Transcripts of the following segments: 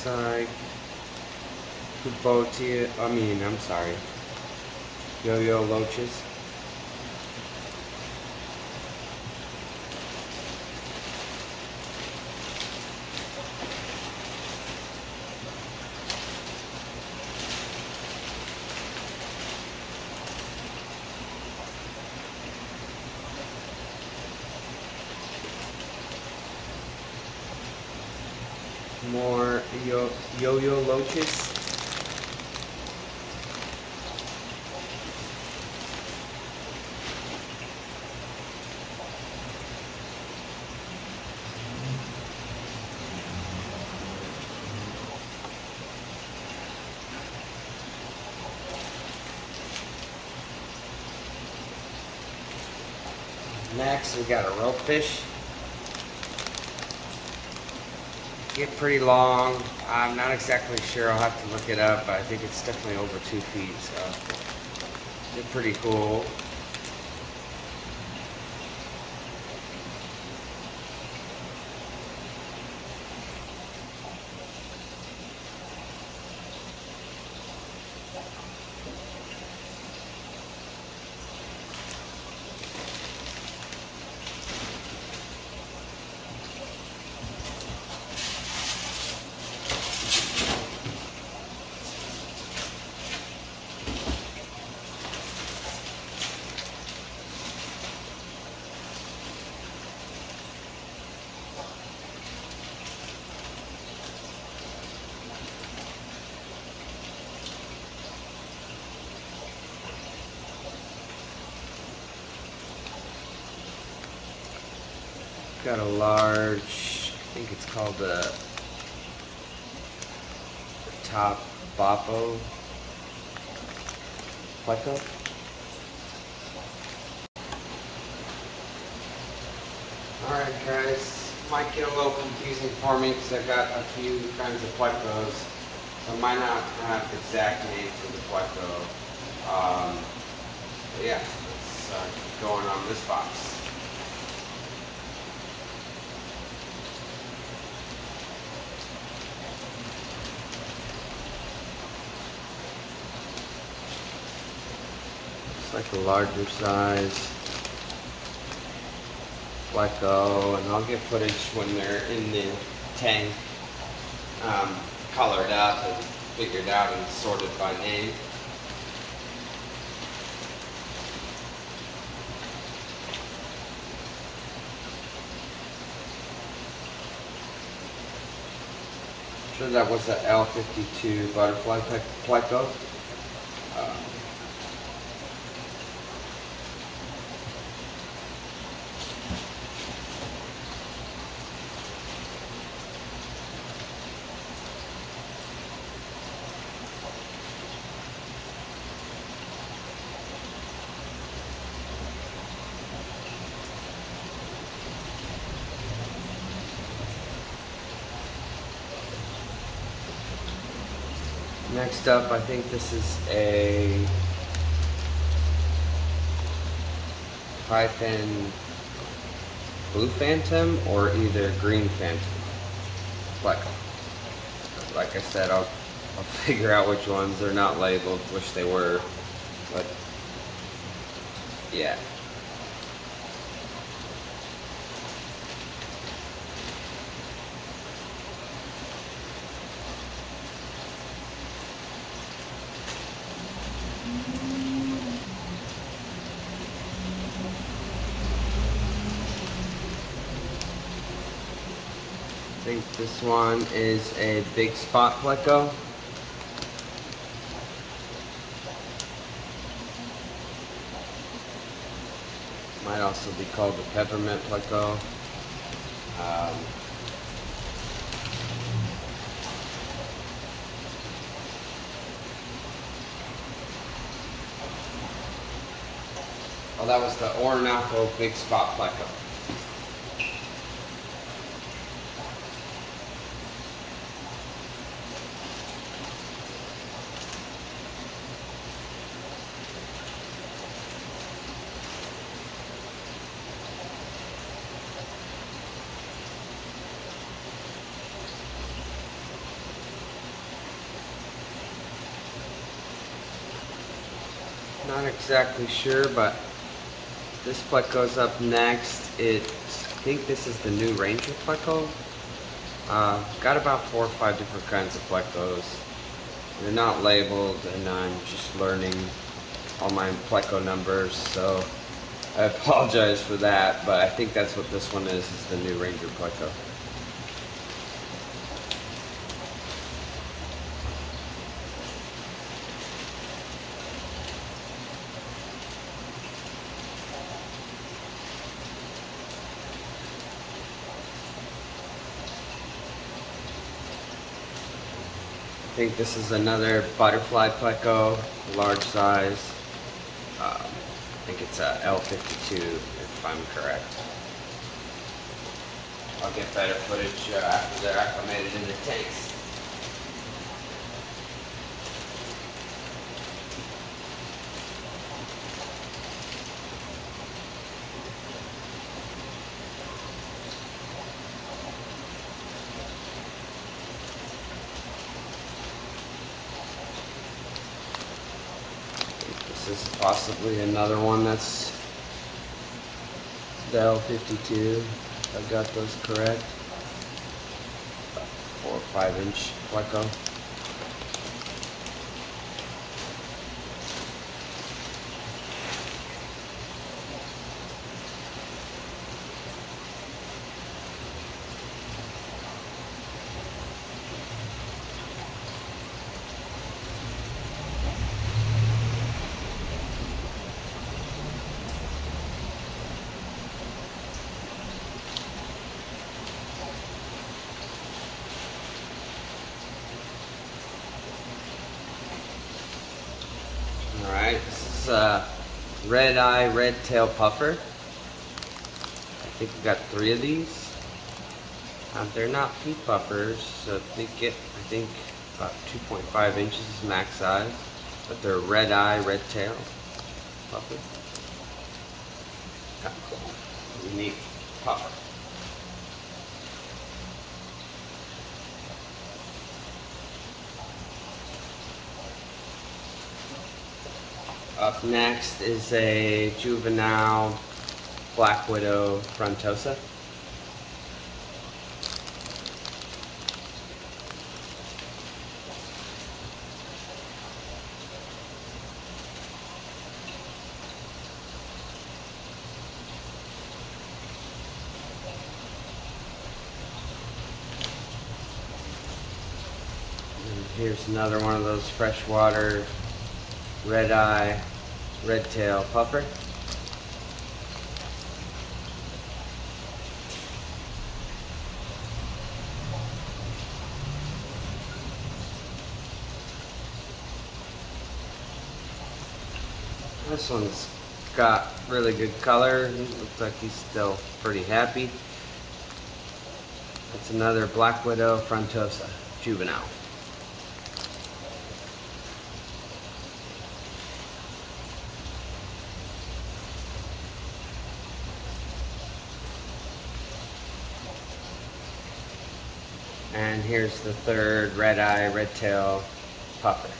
Looks like Kubota, I mean, I'm sorry. Yo-Yo Loaches. More yo yo-yo loaches. Next, we got a rope fish. Get pretty long. I'm not exactly sure. I'll have to look it up, but I think it's definitely over two feet. So they're pretty cool. Got a large, I think it's called the top Bapo Pleco. Alright guys, might get a little confusing for me because I've got a few kinds of Plecos. So I might not have the exact name for the Pleco. Um, yeah, let's uh, keep going on this box. Like a larger size Pleco, and I'll get footage when they're in the tank, um, colored up and figured out and sorted by name. Sure that was the L52 butterfly Ple- Pleco. Um, Next up, I think this is a Python Blue Phantom or either Green Phantom. Like, like I said, I'll, I'll figure out which ones. They're not labeled, wish they were, but yeah. think this one is a big spot pleco. Might also be called the peppermint pleco. Um, that was the Orinoco Big Spot Pleco. Not exactly sure, but this pleco goes up next. It, I think this is the new Ranger Pleco. Uh, got about four or five different kinds of Plecos. They're not labeled, and I'm just learning all my Pleco numbers, so I apologize for that, but I think that's what this one is, is the new Ranger Pleco. Think this is another butterfly pleco, large size. Um, I think it's a L52 if I'm correct. I'll get better footage uh, after they're acclimated in the tanks. This is possibly another one that's the L52. I've got those correct. Four or five inch Pleco. Alright, a red eye, red tail puffer. I think we got three of these. Uh, they're not pea puffers, so they get, I think, about 2.5 inches is max size. But they're red eye, red tail puffer. Unique puffer. Up next is a juvenile Black Widow frontosa. Here's another one of those freshwater red eye, red tail puffer. This one's got really good color. Looks like he's still pretty happy. That's another Black Widow frontosa juvenile. And here's the third red eye, red tail puffer.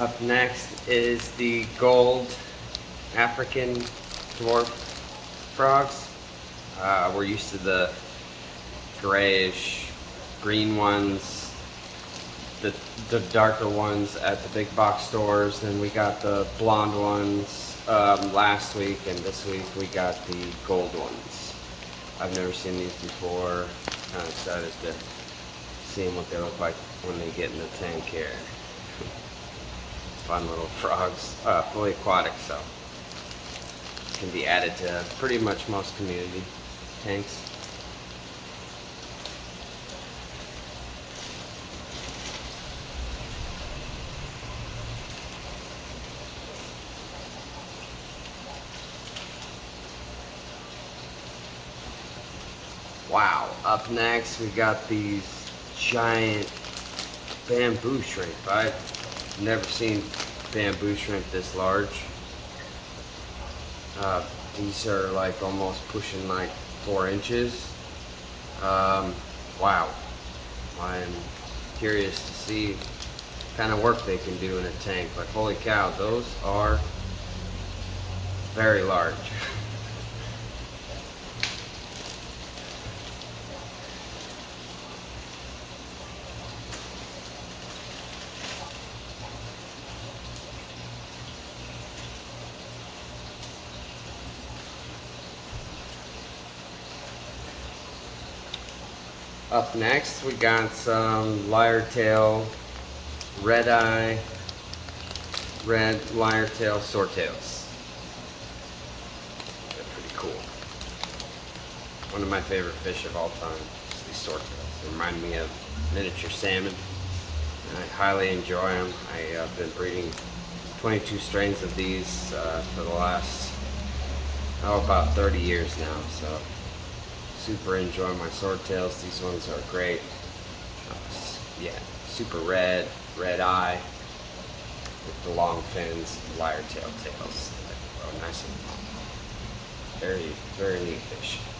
Up next is the gold African dwarf frogs. Uh, we're used to the grayish green ones, the, the darker ones at the big box stores. Then we got the blonde ones um, last week, and this week we got the gold ones. I've never seen these before. Kind of excited to see what they look like when they get in the tank here. Fun little frogs, uh, fully aquatic, so. can be added to pretty much most community tanks. Wow, up next we got these giant bamboo shrimp. I've never seen bamboo shrimp this large. Uh, these are like almost pushing like four inches. Um, wow. I'm curious to see kind of work they can do in a tank, but holy cow, those are very large. Up next, we got some lyre tail, red eye, red lyre tail swordtails. They're pretty cool. One of my favorite fish of all time is these swordtails. They remind me of miniature salmon, and I highly enjoy them. I've uh, been breeding 22 strains of these uh, for the last, oh, about 30 years now. So super enjoy my swordtails. These ones are great. Uh, yeah, super red, red eye with the long fins, lyre tail tails. Oh, nice and very, very neat fish.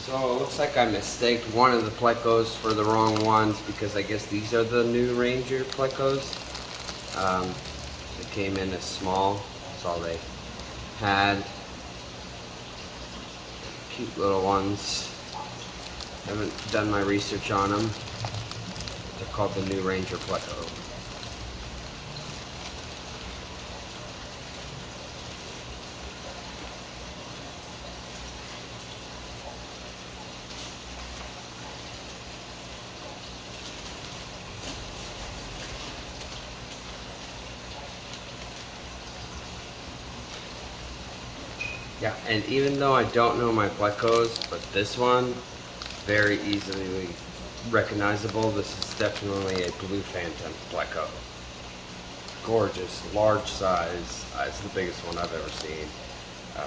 So it looks like I mistaked one of the plecos for the wrong ones because I guess these are the new Ranger plecos. Um, they came in as small, that's all they had. Cute little ones. Haven't done my research on them. They're called the new Ranger pleco. Yeah, and even though I don't know my plecos, but this one, very easily recognizable. This is definitely a Blue Phantom pleco. Gorgeous, large size. Uh, it's the biggest one I've ever seen. Uh,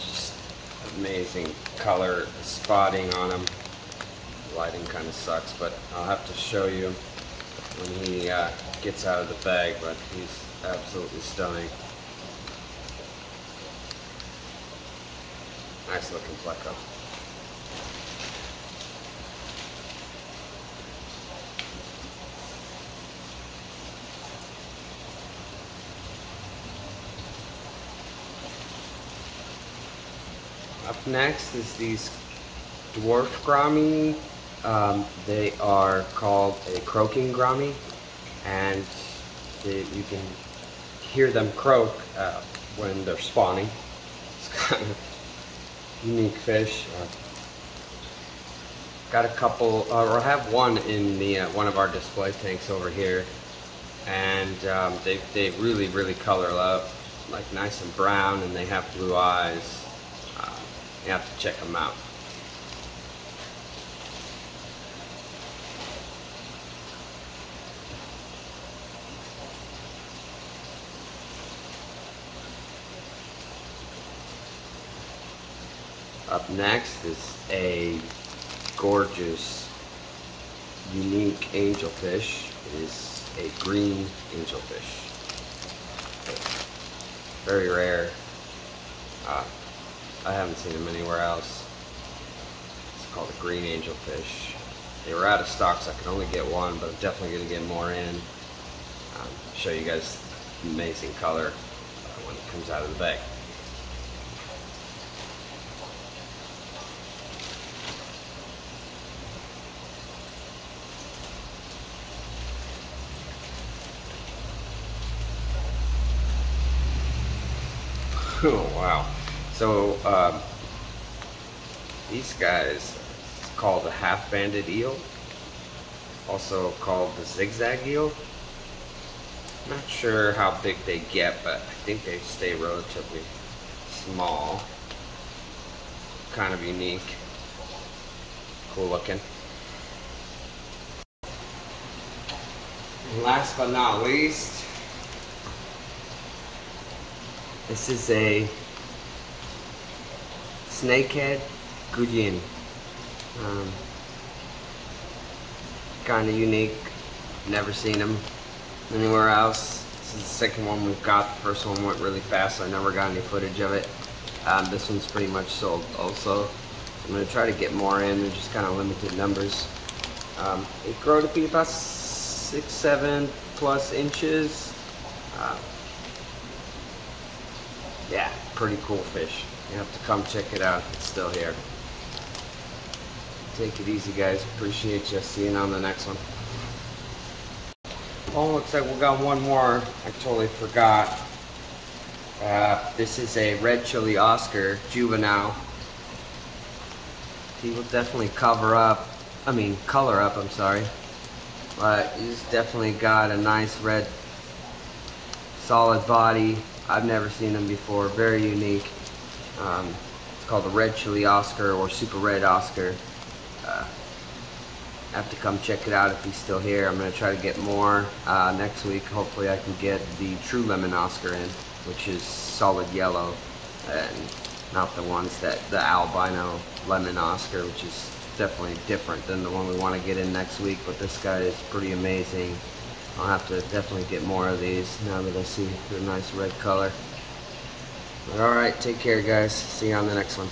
just amazing color, spotting on him. Lighting kind of sucks, but I'll have to show you when he uh, gets out of the bag, but he's absolutely stunning. Nice looking pleco. Up next is these dwarf gourami. Um, they are called a croaking gourami, and they, you can hear them croak uh, when they're spawning. It's kind of unique fish. Uh, got a couple, uh, or I have one in the uh, one of our display tanks over here, and um, they they really really color up, like nice and brown, and they have blue eyes. Uh, you have to check them out. Up next is a gorgeous, unique angelfish. It is a green angelfish. Very rare. Uh, I haven't seen them anywhere else. It's called a green angelfish. They were out of stock, so I could only get one, but I'm definitely going to get more in. Um, show you guys amazing color when it comes out of the bag. Wow. So, um, these guys, it's called the half-banded eel, also called the zigzag eel. Not sure how big they get, but I think they stay relatively small. Kind of unique. Cool looking. And last but not least, this is a snakehead gudgeon. Um, kind of unique. Never seen them anywhere else. This is the second one we've got. The first one went really fast, so I never got any footage of it. Um, this one's pretty much sold also. I'm going to try to get more in. They're just kind of limited numbers. Um, it grow to be about six, seven plus inches. Uh, yeah, pretty cool fish. You have to come check it out. It's still here. Take it easy, guys. Appreciate you. See you on the next one. Oh, looks like we got one more. I totally forgot. Uh, this is a red chili Oscar juvenile. He will definitely cover up, I mean color up, I'm sorry. But he's definitely got a nice red solid body. I've never seen him before, very unique. Um, it's called the red chili Oscar or super red Oscar. Uh, have to come check it out if he's still here. I'm going to try to get more uh, next week. Hopefully I can get the True Lemon Oscar in, which is solid yellow and not the ones that the albino lemon Oscar, which is definitely different than the one we want to get in next week. But this guy is pretty amazing. I'll have to definitely get more of these now that I see the nice red color. But alright, take care guys. See you on the next one.